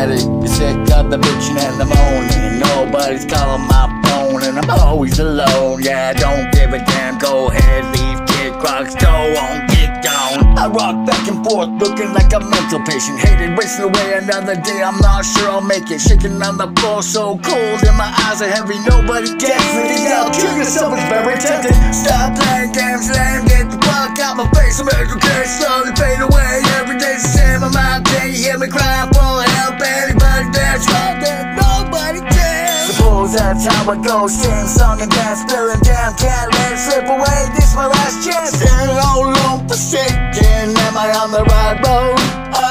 addict. Sick of the bitching and the moaning. Nobody's calling my phone, and I'm always alone. Yeah, don't give a damn. Go ahead, leave kid crocs, go on, get down. I rock back and forth, looking like a mental patient. Hated wasting away another day. I'm not sure I'll make it. Shaking on the floor, so cold, and my eyes are heavy. Nobody gets me out. Kill yourself is very tempting. Stop playing games, lame. Get the fuck out my face. I'm slowly fade away. Every day's that's how it goes. Sing song and dance, feeling damn. Can't let it slip away. This my last chance. Standing all alone, forsaken. Am I on the right road?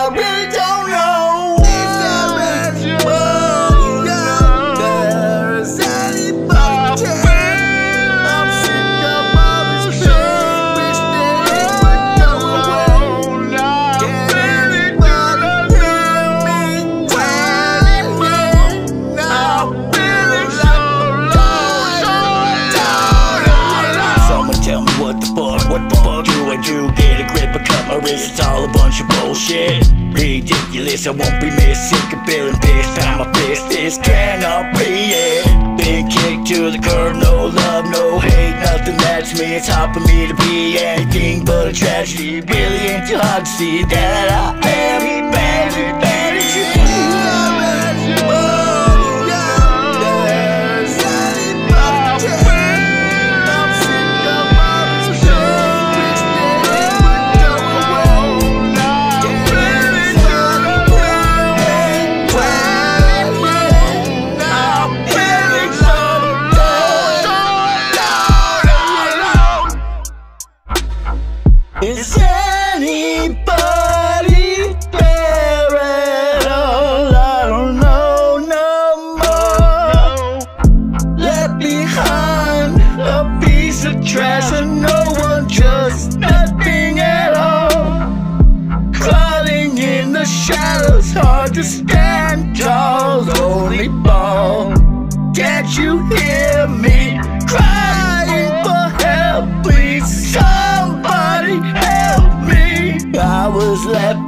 Do Get a grip and cut my wrist, it's all a bunch of bullshit. Ridiculous, I won't be missed, sick of feeling pissed. I'm a fist, this cannot be it. Been kicked to the curb, no love, no hate, nothing that's me. It's hard for me to be anything but a tragedy. Really ain't too hard to see that I am bad, Is anybody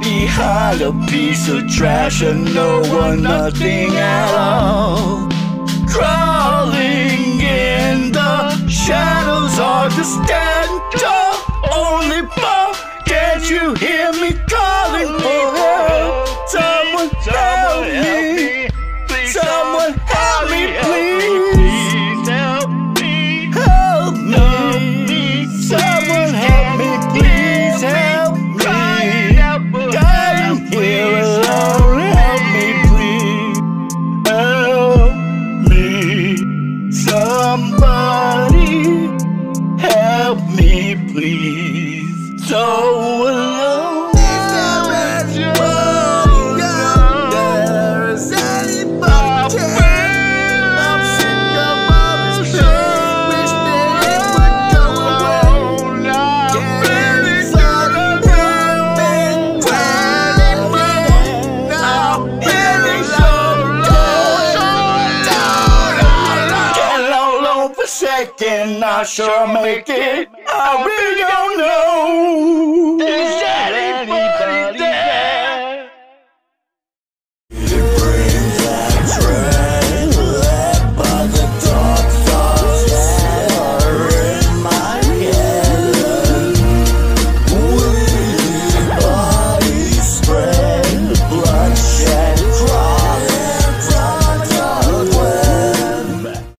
behind a piece of trash and no one, nothing at all. Crawling in the shadows, hard to stand Oh. Second, not sure I'll make it. I really don't know. Is that